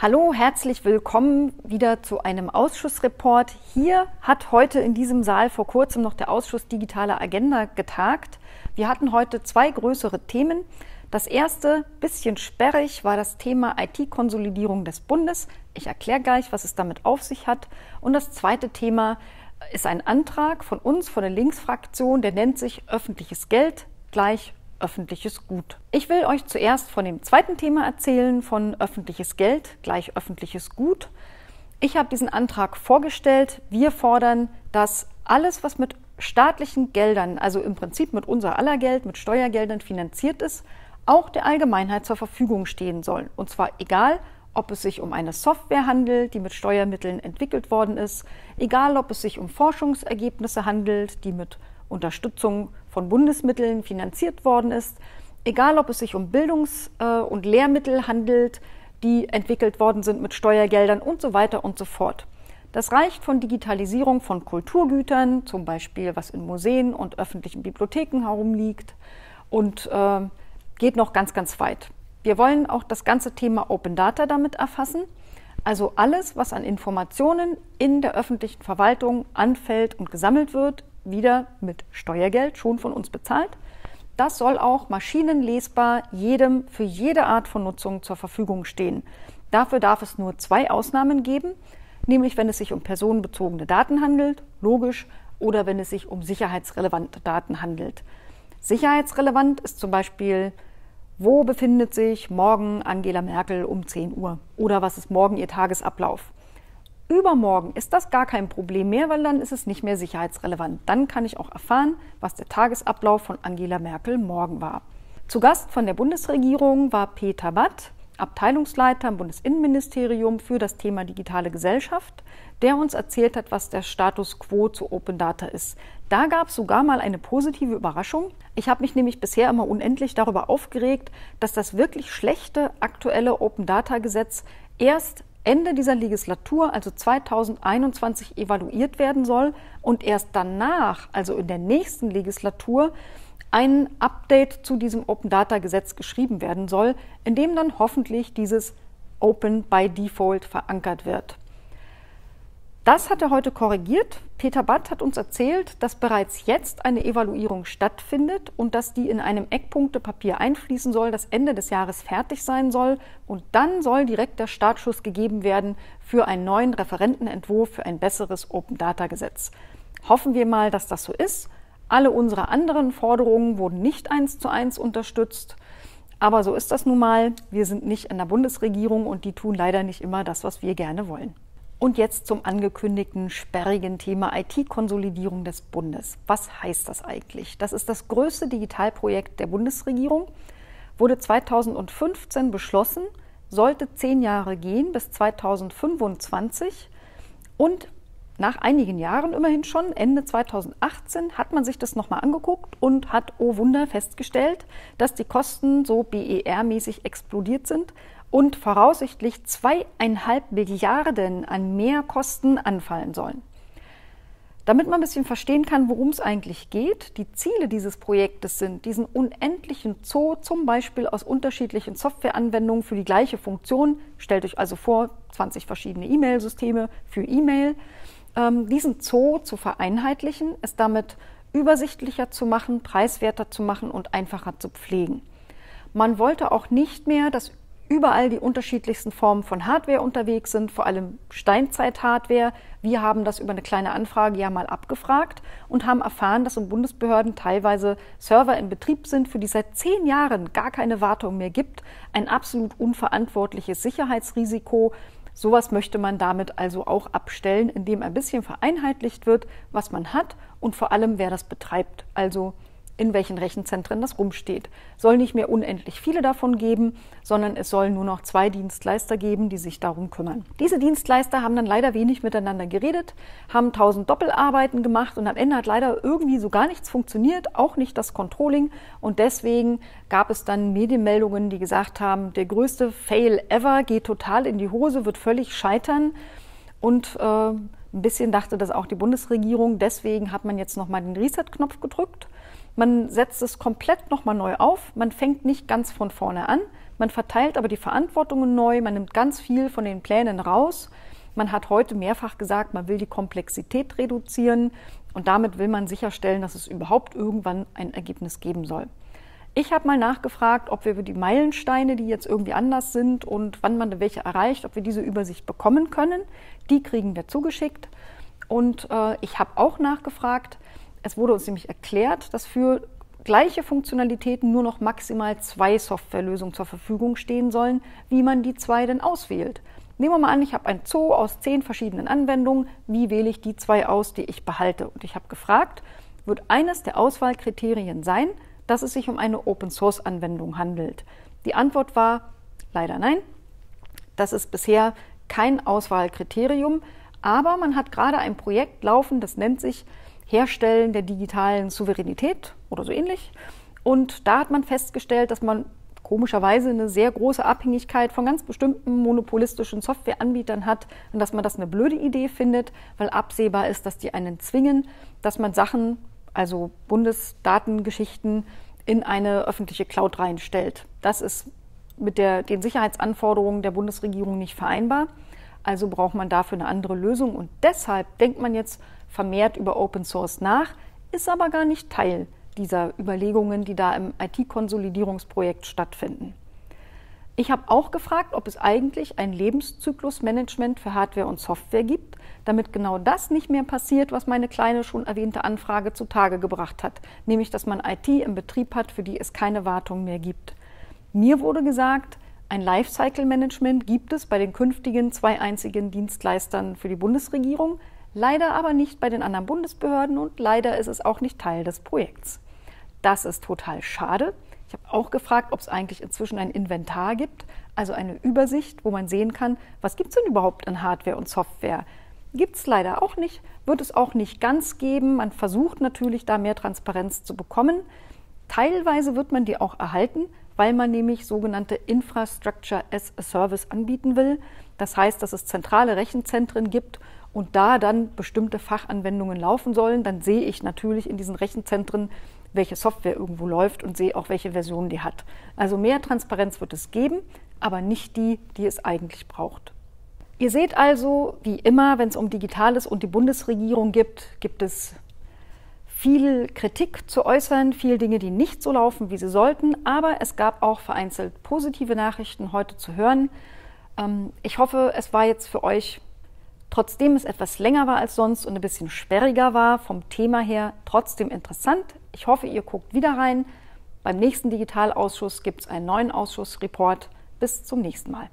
Hallo, herzlich willkommen wieder zu einem Ausschussreport. Hier hat heute in diesem Saal vor kurzem noch der Ausschuss Digitale Agenda getagt. Wir hatten heute zwei größere Themen. Das erste, bisschen sperrig, war das Thema IT-Konsolidierung des Bundes. Ich erkläre gleich, was es damit auf sich hat. Und das zweite Thema ist ein Antrag von uns, von der Linksfraktion, der nennt sich öffentliches Geld gleich öffentliches Gut. Ich will euch zuerst von dem zweiten Thema erzählen, von öffentliches Geld gleich öffentliches Gut. Ich habe diesen Antrag vorgestellt. Wir fordern, dass alles, was mit staatlichen Geldern, also im Prinzip mit unser aller Geld, mit Steuergeldern finanziert ist, auch der Allgemeinheit zur Verfügung stehen soll. Und zwar egal, ob es sich um eine Software handelt, die mit Steuermitteln entwickelt worden ist, egal ob es sich um Forschungsergebnisse handelt, die mit Unterstützung von Bundesmitteln finanziert worden ist, egal ob es sich um Bildungs- äh, und Lehrmittel handelt, die entwickelt worden sind mit Steuergeldern und so weiter und so fort. Das reicht von Digitalisierung von Kulturgütern, zum Beispiel was in Museen und öffentlichen Bibliotheken herumliegt, und äh, geht noch ganz, ganz weit. Wir wollen auch das ganze Thema Open Data damit erfassen, also alles, was an Informationen in der öffentlichen Verwaltung anfällt und gesammelt wird, wieder mit Steuergeld schon von uns bezahlt. Das soll auch maschinenlesbar jedem für jede Art von Nutzung zur Verfügung stehen. Dafür darf es nur zwei Ausnahmen geben, nämlich wenn es sich um personenbezogene Daten handelt, logisch, oder wenn es sich um sicherheitsrelevante Daten handelt. Sicherheitsrelevant ist zum Beispiel, wo befindet sich morgen Angela Merkel um 10 Uhr oder was ist morgen ihr Tagesablauf. Übermorgen ist das gar kein Problem mehr, weil dann ist es nicht mehr sicherheitsrelevant. Dann kann ich auch erfahren, was der Tagesablauf von Angela Merkel morgen war. Zu Gast von der Bundesregierung war Peter Batt, Abteilungsleiter im Bundesinnenministerium für das Thema digitale Gesellschaft, der uns erzählt hat, was der Status quo zu Open Data ist. Da gab es sogar mal eine positive Überraschung. Ich habe mich nämlich bisher immer unendlich darüber aufgeregt, dass das wirklich schlechte aktuelle Open Data Gesetz erst Ende dieser Legislatur, also 2021, evaluiert werden soll und erst danach, also in der nächsten Legislatur, ein Update zu diesem Open Data Gesetz geschrieben werden soll, in dem dann hoffentlich dieses Open by Default verankert wird. Das hat er heute korrigiert. Peter Batt hat uns erzählt, dass bereits jetzt eine Evaluierung stattfindet und dass die in einem Eckpunktepapier einfließen soll, das Ende des Jahres fertig sein soll. Und dann soll direkt der Startschuss gegeben werden für einen neuen Referentenentwurf für ein besseres Open Data Gesetz. Hoffen wir mal, dass das so ist. Alle unsere anderen Forderungen wurden nicht eins zu eins unterstützt. Aber so ist das nun mal. Wir sind nicht in der Bundesregierung und die tun leider nicht immer das, was wir gerne wollen. Und jetzt zum angekündigten sperrigen Thema IT-Konsolidierung des Bundes. Was heißt das eigentlich? Das ist das größte Digitalprojekt der Bundesregierung, wurde 2015 beschlossen, sollte zehn Jahre gehen bis 2025 und nach einigen Jahren immerhin schon, Ende 2018, hat man sich das nochmal angeguckt und hat, oh Wunder, festgestellt, dass die Kosten so BER-mäßig explodiert sind und voraussichtlich zweieinhalb Milliarden an Mehrkosten anfallen sollen. Damit man ein bisschen verstehen kann, worum es eigentlich geht, die Ziele dieses Projektes sind, diesen unendlichen Zoo zum Beispiel aus unterschiedlichen Softwareanwendungen für die gleiche Funktion, stellt euch also vor, 20 verschiedene E-Mail-Systeme für E-Mail, ähm, diesen Zoo zu vereinheitlichen, es damit übersichtlicher zu machen, preiswerter zu machen und einfacher zu pflegen. Man wollte auch nicht mehr, dass überall die unterschiedlichsten Formen von Hardware unterwegs sind, vor allem Steinzeit-Hardware. Wir haben das über eine kleine Anfrage ja mal abgefragt und haben erfahren, dass in Bundesbehörden teilweise Server in Betrieb sind, für die seit zehn Jahren gar keine Wartung mehr gibt. Ein absolut unverantwortliches Sicherheitsrisiko. Sowas möchte man damit also auch abstellen, indem ein bisschen vereinheitlicht wird, was man hat und vor allem, wer das betreibt. Also in welchen Rechenzentren das rumsteht. Soll nicht mehr unendlich viele davon geben, sondern es soll nur noch zwei Dienstleister geben, die sich darum kümmern. Diese Dienstleister haben dann leider wenig miteinander geredet, haben tausend Doppelarbeiten gemacht und am Ende hat leider irgendwie so gar nichts funktioniert, auch nicht das Controlling. Und deswegen gab es dann Medienmeldungen, die gesagt haben, der größte Fail ever geht total in die Hose, wird völlig scheitern. Und äh, ein bisschen dachte das auch die Bundesregierung. Deswegen hat man jetzt nochmal den Reset-Knopf gedrückt man setzt es komplett nochmal neu auf. Man fängt nicht ganz von vorne an. Man verteilt aber die Verantwortungen neu, man nimmt ganz viel von den Plänen raus. Man hat heute mehrfach gesagt, man will die Komplexität reduzieren und damit will man sicherstellen, dass es überhaupt irgendwann ein Ergebnis geben soll. Ich habe mal nachgefragt, ob wir die Meilensteine, die jetzt irgendwie anders sind und wann man welche erreicht, ob wir diese Übersicht bekommen können. Die kriegen wir zugeschickt. Und äh, ich habe auch nachgefragt, es wurde uns nämlich erklärt, dass für gleiche Funktionalitäten nur noch maximal zwei Softwarelösungen zur Verfügung stehen sollen, wie man die zwei denn auswählt. Nehmen wir mal an, ich habe ein Zoo aus zehn verschiedenen Anwendungen. Wie wähle ich die zwei aus, die ich behalte? Und ich habe gefragt, wird eines der Auswahlkriterien sein, dass es sich um eine Open-Source-Anwendung handelt? Die Antwort war leider nein. Das ist bisher kein Auswahlkriterium, aber man hat gerade ein Projekt laufen, das nennt sich Herstellen der digitalen Souveränität oder so ähnlich. Und da hat man festgestellt, dass man komischerweise eine sehr große Abhängigkeit von ganz bestimmten monopolistischen Softwareanbietern hat und dass man das eine blöde Idee findet, weil absehbar ist, dass die einen zwingen, dass man Sachen, also Bundesdatengeschichten, in eine öffentliche Cloud reinstellt. Das ist mit der, den Sicherheitsanforderungen der Bundesregierung nicht vereinbar. Also braucht man dafür eine andere Lösung. Und deshalb denkt man jetzt vermehrt über Open Source nach, ist aber gar nicht Teil dieser Überlegungen, die da im IT-Konsolidierungsprojekt stattfinden. Ich habe auch gefragt, ob es eigentlich ein Lebenszyklusmanagement für Hardware und Software gibt, damit genau das nicht mehr passiert, was meine kleine schon erwähnte Anfrage zutage gebracht hat, nämlich dass man IT im Betrieb hat, für die es keine Wartung mehr gibt. Mir wurde gesagt, ein Lifecycle-Management gibt es bei den künftigen zwei einzigen Dienstleistern für die Bundesregierung, leider aber nicht bei den anderen Bundesbehörden und leider ist es auch nicht Teil des Projekts. Das ist total schade. Ich habe auch gefragt, ob es eigentlich inzwischen ein Inventar gibt, also eine Übersicht, wo man sehen kann, was gibt es denn überhaupt an Hardware und Software. Gibt es leider auch nicht, wird es auch nicht ganz geben. Man versucht natürlich, da mehr Transparenz zu bekommen. Teilweise wird man die auch erhalten, weil man nämlich sogenannte Infrastructure as a Service anbieten will. Das heißt, dass es zentrale Rechenzentren gibt und da dann bestimmte Fachanwendungen laufen sollen. Dann sehe ich natürlich in diesen Rechenzentren, welche Software irgendwo läuft und sehe auch, welche Version die hat. Also mehr Transparenz wird es geben, aber nicht die, die es eigentlich braucht. Ihr seht also, wie immer, wenn es um Digitales und die Bundesregierung gibt, gibt es viel Kritik zu äußern, viele Dinge, die nicht so laufen, wie sie sollten, aber es gab auch vereinzelt positive Nachrichten heute zu hören. Ähm, ich hoffe, es war jetzt für euch trotzdem es etwas länger war als sonst und ein bisschen sperriger war vom Thema her, trotzdem interessant. Ich hoffe, ihr guckt wieder rein. Beim nächsten Digitalausschuss gibt es einen neuen Ausschussreport. Bis zum nächsten Mal.